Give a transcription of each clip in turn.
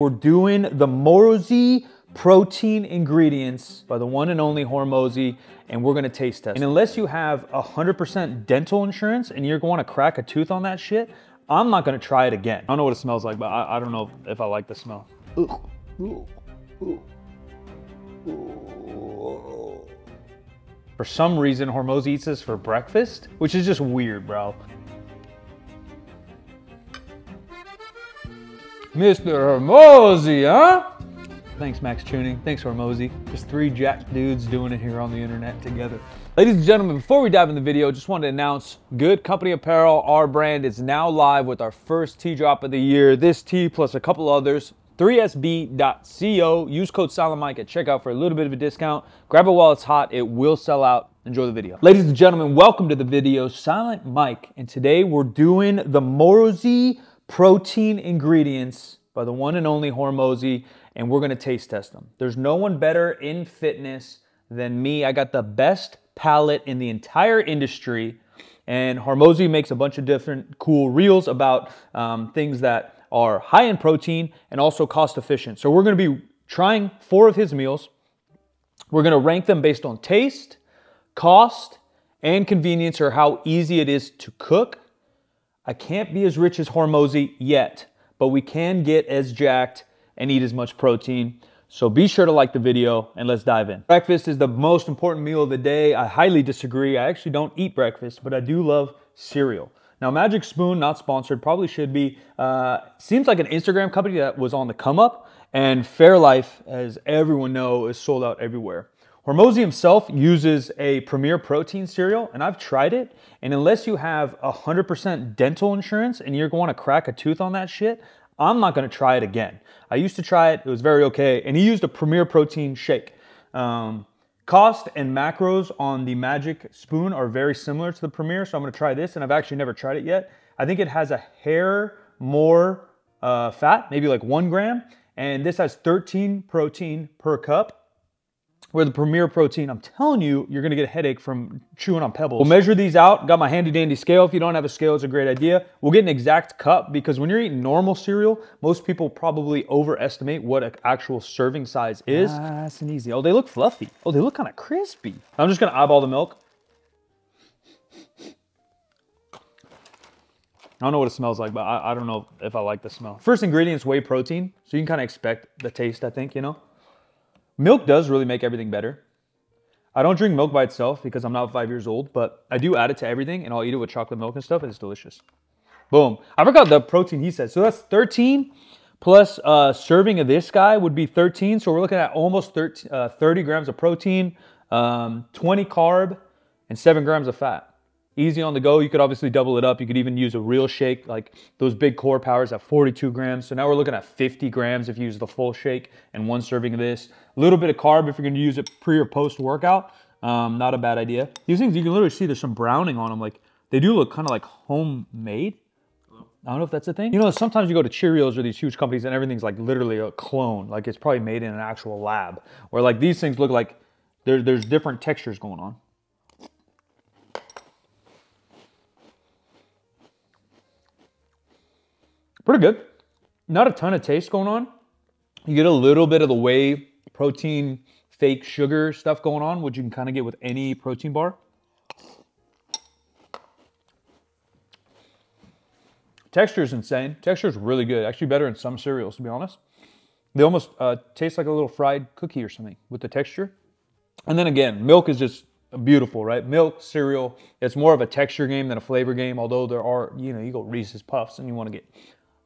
We're doing the Hormozi protein ingredients by the one and only Hormozi, and we're gonna taste test. And unless you have 100% dental insurance and you're to crack a tooth on that shit, I'm not gonna try it again. I don't know what it smells like, but I, I don't know if I like the smell. Ugh. For some reason, Hormozi eats this for breakfast, which is just weird, bro. Mr. Hormozi, huh? Thanks, Max Tuning. Thanks, Hormozi. Just three jack dudes doing it here on the internet together. Ladies and gentlemen, before we dive in the video, just wanted to announce Good Company Apparel, our brand, is now live with our first tee drop of the year. This tee plus a couple others 3sb.co. Use code SilentMike at checkout for a little bit of a discount. Grab it while it's hot. It will sell out. Enjoy the video. Ladies and gentlemen, welcome to the video. Silent Mike. And today we're doing the Hormozi protein ingredients by the one and only Hormozi, and we're gonna taste test them. There's no one better in fitness than me. I got the best palate in the entire industry, and Hormozi makes a bunch of different cool reels about um, things that are high in protein and also cost efficient. So we're gonna be trying four of his meals. We're gonna rank them based on taste, cost, and convenience, or how easy it is to cook I can't be as rich as Hormozi yet, but we can get as jacked and eat as much protein. So be sure to like the video and let's dive in. Breakfast is the most important meal of the day. I highly disagree. I actually don't eat breakfast, but I do love cereal. Now, Magic Spoon, not sponsored, probably should be. Uh, seems like an Instagram company that was on the come up, and Fairlife, as everyone know, is sold out everywhere. Hormozi himself uses a Premier Protein cereal, and I've tried it. And unless you have 100% dental insurance and you're going to crack a tooth on that shit, I'm not going to try it again. I used to try it; it was very okay. And he used a Premier Protein shake. Um, cost and macros on the Magic Spoon are very similar to the Premier, so I'm going to try this. And I've actually never tried it yet. I think it has a hair more uh, fat, maybe like one gram, and this has 13 protein per cup where the Premier Protein, I'm telling you, you're gonna get a headache from chewing on pebbles. We'll measure these out. Got my handy dandy scale. If you don't have a scale, it's a great idea. We'll get an exact cup because when you're eating normal cereal, most people probably overestimate what an actual serving size is. Ah, nice and easy. Oh, they look fluffy. Oh, they look kind of crispy. I'm just gonna eyeball the milk. I don't know what it smells like, but I, I don't know if I like the smell. First ingredient is whey protein, so you can kind of expect the taste, I think, you know? Milk does really make everything better. I don't drink milk by itself because I'm not five years old, but I do add it to everything and I'll eat it with chocolate milk and stuff. And it's delicious. Boom. I forgot the protein he said. So that's 13 plus uh, serving of this guy would be 13. So we're looking at almost 30, uh, 30 grams of protein, um, 20 carb, and 7 grams of fat easy on the go. You could obviously double it up. You could even use a real shake, like those big core powers at 42 grams. So now we're looking at 50 grams if you use the full shake and one serving of this. A little bit of carb if you're gonna use it pre or post workout. Um, not a bad idea. These things, you can literally see there's some browning on them. Like they do look kind of like homemade. I don't know if that's a thing. You know, sometimes you go to Cheerios or these huge companies and everything's like literally a clone. Like it's probably made in an actual lab. Where like these things look like there, there's different textures going on. pretty good. Not a ton of taste going on. You get a little bit of the whey protein, fake sugar stuff going on, which you can kind of get with any protein bar. Texture is insane. Texture is really good. Actually better in some cereals, to be honest. They almost uh, taste like a little fried cookie or something with the texture. And then again, milk is just beautiful, right? Milk, cereal, it's more of a texture game than a flavor game, although there are, you know, you go Reese's Puffs and you want to get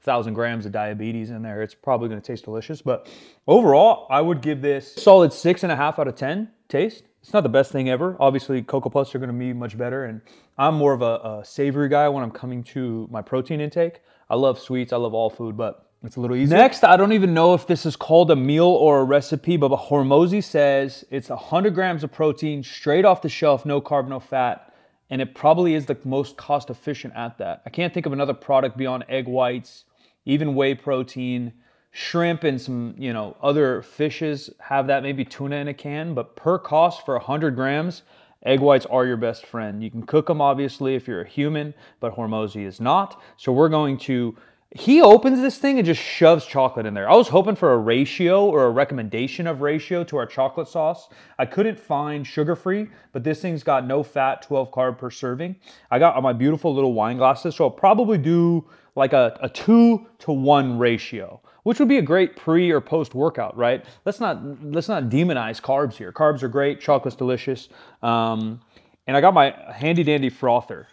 thousand grams of diabetes in there. It's probably gonna taste delicious. But overall, I would give this solid six and a half out of 10 taste. It's not the best thing ever. Obviously, Cocoa Puffs are gonna be much better. And I'm more of a, a savory guy when I'm coming to my protein intake. I love sweets, I love all food, but it's a little easier. Next, I don't even know if this is called a meal or a recipe, but Hormozi says it's 100 grams of protein straight off the shelf, no carb, no fat, and it probably is the most cost efficient at that. I can't think of another product beyond egg whites, even whey protein, shrimp and some, you know, other fishes have that, maybe tuna in a can, but per cost for 100 grams, egg whites are your best friend. You can cook them obviously if you're a human, but Hormozi is not. So we're going to He opens this thing and just shoves chocolate in there. I was hoping for a ratio or a recommendation of ratio to our chocolate sauce. I couldn't find sugar free, but this thing's got no fat, 12 carb per serving. I got on my beautiful little wine glasses, so I'll probably do like a, a two to one ratio, which would be a great pre or post workout, right? Let's not let's not demonize carbs here. Carbs are great, chocolate's delicious. Um, and I got my handy dandy frother.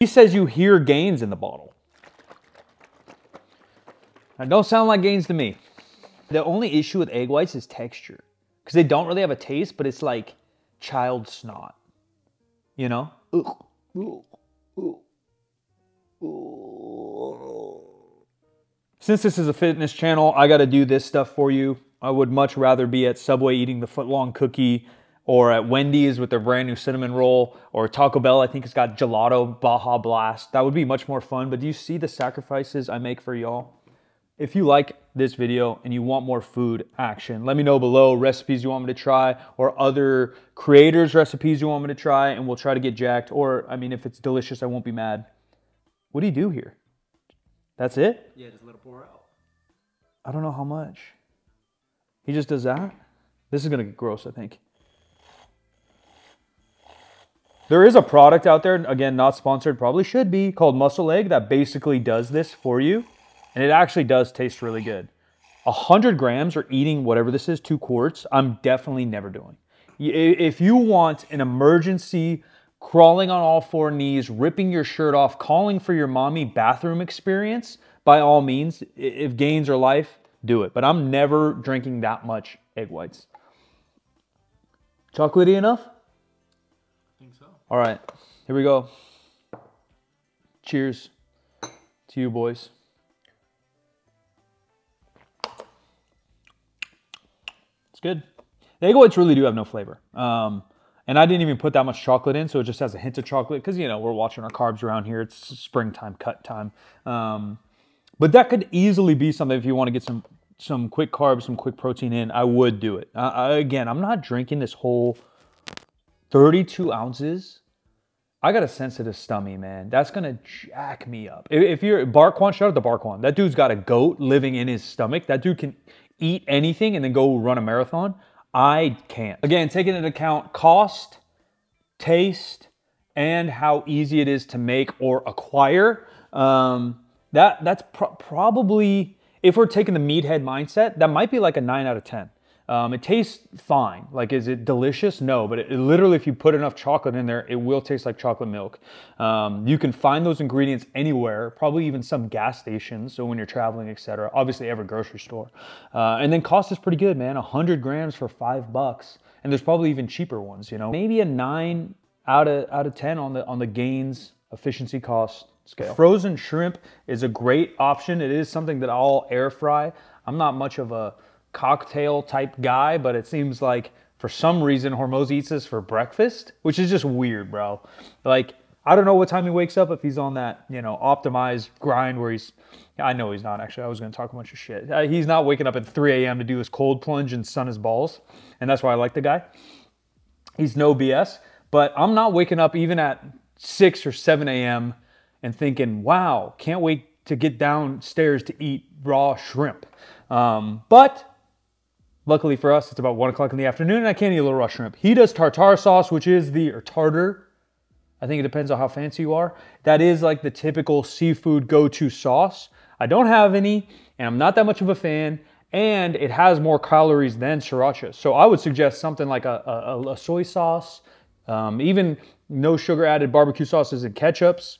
He says you hear gains in the bottle. Now, don't sound like gains to me. The only issue with egg whites is texture because they don't really have a taste, but it's like child snot. You know? Since this is a fitness channel, I got to do this stuff for you. I would much rather be at Subway eating the footlong cookie or at Wendy's with their brand new cinnamon roll, or Taco Bell, I think it's got gelato Baja Blast. That would be much more fun, but do you see the sacrifices I make for y'all? If you like this video and you want more food action, let me know below recipes you want me to try or other creators' recipes you want me to try, and we'll try to get jacked. Or, I mean, if it's delicious, I won't be mad. What do you do here? That's it? Yeah, just let it pour out. I don't know how much. He just does that? This is gonna get gross, I think. There is a product out there, again, not sponsored, probably should be, called Muscle Egg that basically does this for you. And it actually does taste really good. 100 grams or eating whatever this is, two quarts, I'm definitely never doing. If you want an emergency crawling on all four knees, ripping your shirt off, calling for your mommy bathroom experience, by all means, if gains are life, do it. But I'm never drinking that much egg whites. Chocolatey enough? I think so. All right, here we go. Cheers to you, boys. It's good. The egg whites really do have no flavor. Um, and I didn't even put that much chocolate in, so it just has a hint of chocolate because, you know, we're watching our carbs around here. It's springtime cut time. Um, but that could easily be something if you want to get some some quick carbs, some quick protein in, I would do it. Again, I'm not drinking this whole 32 ounces. I got a sensitive stomach, man. That's gonna jack me up. If, if you're Barquan, shout out to Barquan. That dude's got a goat living in his stomach. That dude can eat anything and then go run a marathon. I can't. Again, taking into account cost, taste, and how easy it is to make or acquire. Um, that that's pro probably if we're taking the meathead mindset, that might be like a nine out of ten. Um, it tastes fine. Like, is it delicious? No, but it, it, literally, if you put enough chocolate in there, it will taste like chocolate milk. Um, you can find those ingredients anywhere, probably even some gas stations. So when you're traveling, etc. Obviously, every grocery store. Uh, and then cost is pretty good, man. 100 grams for five bucks, and there's probably even cheaper ones. You know, maybe a nine out of out of 10 on the on the gains efficiency cost scale. Frozen shrimp is a great option. It is something that I'll air fry. I'm not much of a cocktail type guy, but it seems like for some reason Hormozi eats this for breakfast, which is just weird, bro. Like, I don't know what time he wakes up if he's on that, you know, optimized grind where he's, I know he's not actually. I was going to talk a bunch of shit. Uh, he's not waking up at 3 a.m. to do his cold plunge and sun his balls. And that's why I like the guy. He's no BS. But I'm not waking up even at 6 or 7 a.m. and thinking, wow, can't wait to get downstairs to eat raw shrimp. Um, but Luckily for us, it's about one o'clock in the afternoon and I can't eat a little raw shrimp. He does tartar sauce, which is the, or tartar. I think it depends on how fancy you are. That is like the typical seafood go-to sauce. I don't have any and I'm not that much of a fan and it has more calories than sriracha. So I would suggest something like a, a, a soy sauce, um, even no sugar added barbecue sauces and ketchups.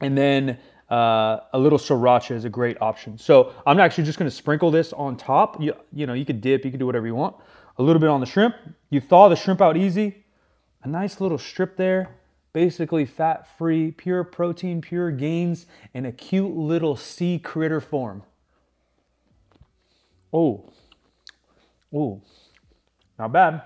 And then uh, a little sriracha is a great option. So I'm actually just gonna sprinkle this on top. You, you know, you could dip, you could do whatever you want. A little bit on the shrimp. You thaw the shrimp out easy. A nice little strip there. Basically fat-free, pure protein, pure gains, and a cute little sea critter form. Oh, oh, not bad.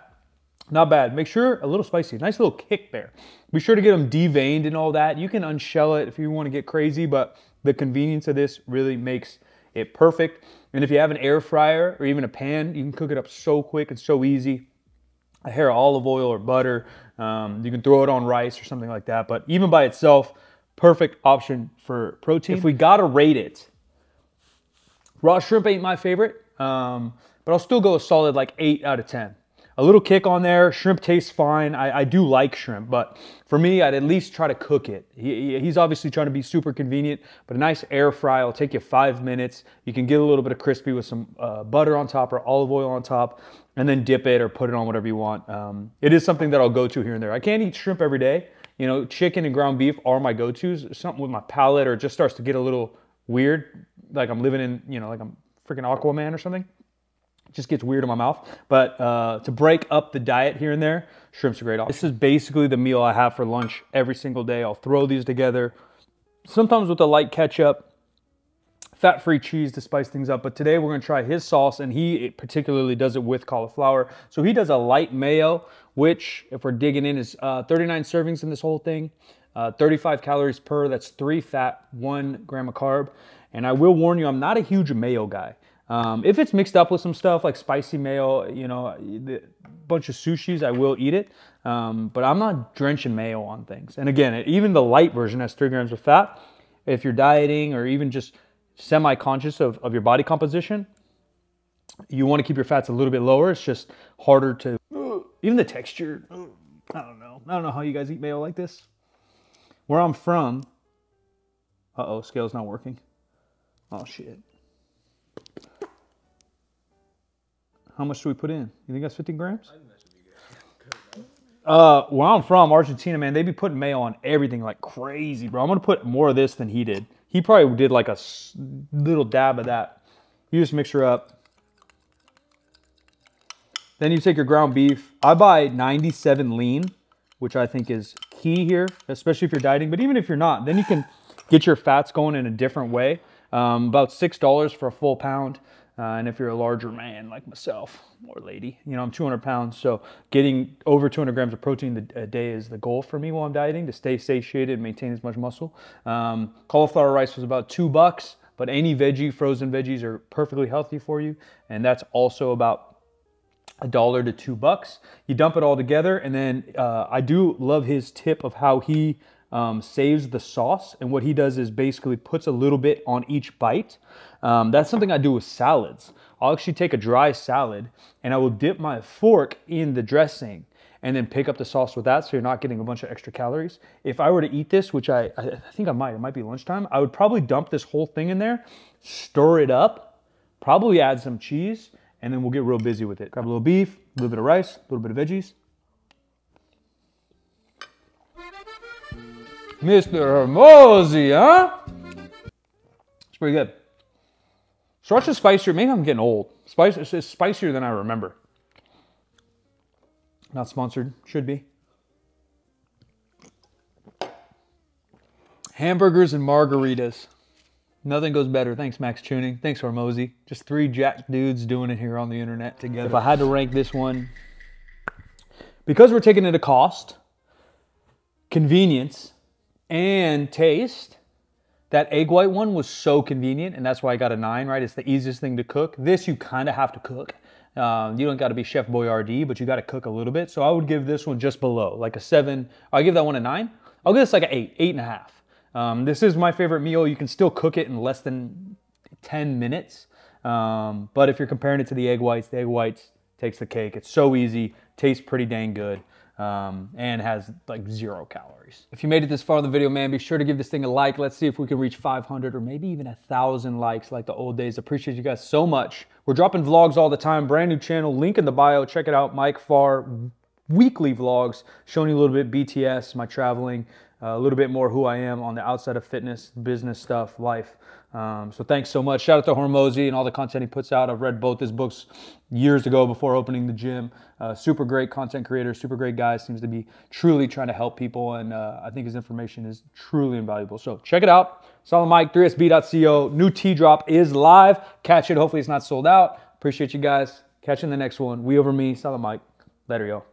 Not bad. Make sure a little spicy. Nice little kick there. Be sure to get them deveined and all that. You can unshell it if you want to get crazy, but the convenience of this really makes it perfect. And if you have an air fryer or even a pan, you can cook it up so quick and so easy. A hair of olive oil or butter. Um, you can throw it on rice or something like that. But even by itself, perfect option for protein. If we got to rate it Raw shrimp ain't my favorite, um, but I'll still go a solid like 8 out of 10. A little kick on there. Shrimp tastes fine. I, I do like shrimp, but for me, I'd at least try to cook it. He, he's obviously trying to be super convenient, but a nice air fry will take you five minutes. You can get a little bit of crispy with some uh, butter on top or olive oil on top, and then dip it or put it on whatever you want. Um, it is something that I'll go to here and there. I can't eat shrimp every day. You know, chicken and ground beef are my go-tos. Something with my palate or it just starts to get a little weird, like I'm living in, you know, like I'm freaking Aquaman or something just gets weird in my mouth. But uh, to break up the diet here and there, shrimp's a great option. This is basically the meal I have for lunch every single day. I'll throw these together, sometimes with a light ketchup, fat-free cheese to spice things up. But today we're gonna try his sauce and he particularly does it with cauliflower. So he does a light mayo, which if we're digging in is uh, 39 servings in this whole thing. Uh, 35 calories per, that's three fat, one gram of carb. And I will warn you, I'm not a huge mayo guy. Um, if it's mixed up with some stuff like spicy mayo, you know, a bunch of sushis, I will eat it. Um, but I'm not drenching mayo on things. And again, even the light version has three grams of fat. If you're dieting or even just semi-conscious of, of your body composition, you want to keep your fats a little bit lower. It's just harder to, even the texture, I don't know. I don't know how you guys eat mayo like this. Where I'm from, uh-oh, scale's not working. Oh, shit. How much do we put in? You think that's 15 grams? Uh, where I'm from, Argentina, man, they be putting mayo on everything like crazy, bro. I'm gonna put more of this than he did. He probably did like a little dab of that. You just mix her up. Then you take your ground beef. I buy 97 lean, which I think is key here, especially if you're dieting. But even if you're not, then you can get your fats going in a different way. Um, about $6 for a full pound. Uh, and if you're a larger man like myself or lady, you know, I'm 200 pounds. So getting over 200 grams of protein a day is the goal for me while I'm dieting to stay satiated and maintain as much muscle. Um, cauliflower rice was about two bucks, but any veggie, frozen veggies are perfectly healthy for you. And that's also about a dollar to two bucks. You dump it all together. And then uh, I do love his tip of how he um, saves the sauce. And what he does is basically puts a little bit on each bite. Um, that's something I do with salads. I'll actually take a dry salad and I will dip my fork in the dressing and then pick up the sauce with that so you're not getting a bunch of extra calories. If I were to eat this, which I, I think I might, it might be lunchtime, I would probably dump this whole thing in there, stir it up, probably add some cheese, and then we'll get real busy with it. Grab a little beef, a little bit of rice, a little bit of veggies, Mr. Hormozi, huh? It's pretty good. Sriracha is spicier. Maybe I'm getting old. Spice, it's spicier than I remember. Not sponsored. Should be. Hamburgers and margaritas. Nothing goes better. Thanks, Max Tuning. Thanks, Hormozi. Just three jack dudes doing it here on the internet together. If I had to rank this one, because we're taking it a cost, convenience, and taste. That egg white one was so convenient, and that's why I got a nine, right? It's the easiest thing to cook. This you kind of have to cook. Um, you don't got to be Chef Boyardee, but you got to cook a little bit. So I would give this one just below, like a seven. I'll give that one a nine. I'll give this like an eight, eight and a half. Um, this is my favorite meal. You can still cook it in less than 10 minutes. Um, but if you're comparing it to the egg whites, the egg whites takes the cake. It's so easy, tastes pretty dang good um, and has like zero calories. If you made it this far in the video, man, be sure to give this thing a like. Let's see if we can reach 500 or maybe even a thousand likes like the old days. Appreciate you guys so much. We're dropping vlogs all the time. Brand new channel, link in the bio. Check it out. Mike Farr weekly vlogs showing you a little bit BTS, my traveling, uh, a little bit more who I am on the outside of fitness, business stuff, life. Um, so thanks so much. Shout out to Hormozi and all the content he puts out. I've read both his books years ago before opening the gym. Uh, super great content creator, super great guy. Seems to be truly trying to help people, and uh, I think his information is truly invaluable. So check it out. Silent Mike, 3sb.co. New T drop is live. Catch it. Hopefully it's not sold out. Appreciate you guys. Catch you in the next one. We over me. Silent Mike. Later, yo.